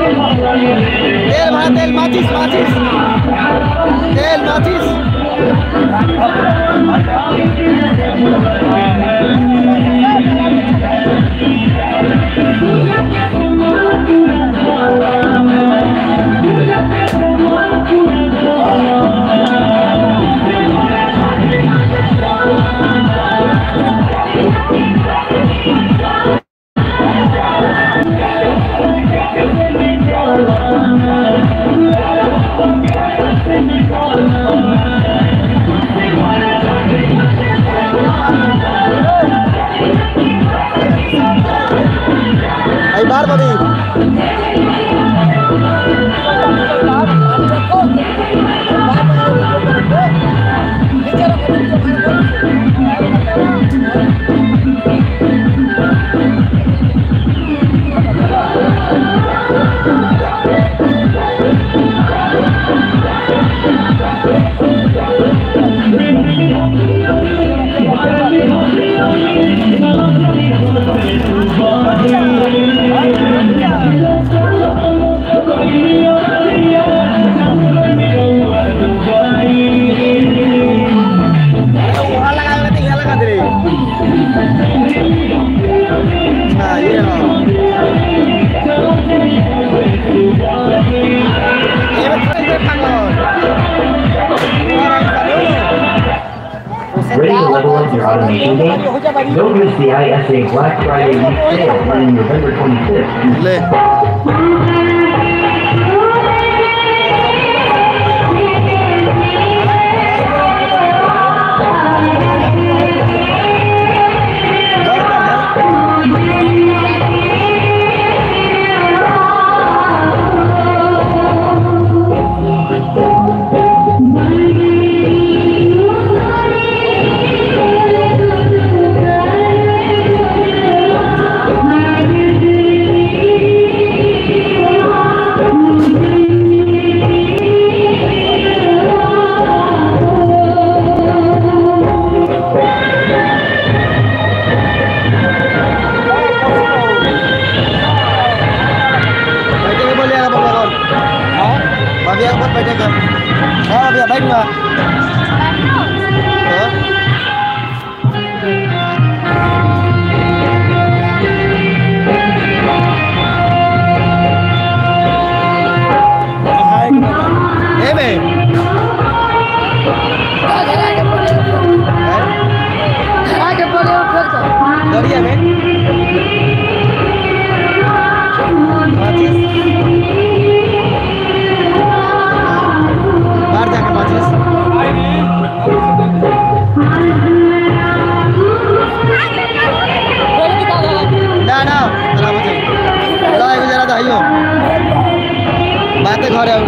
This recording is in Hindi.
तेल भरा तेल माचिस माचिस। तेल माचिस। आई बार Ready to level up your automation game? Go use the ISA Black Friday week sale running November 25th. đó là bây giờ bênh mà ờ, बातें घरे आओ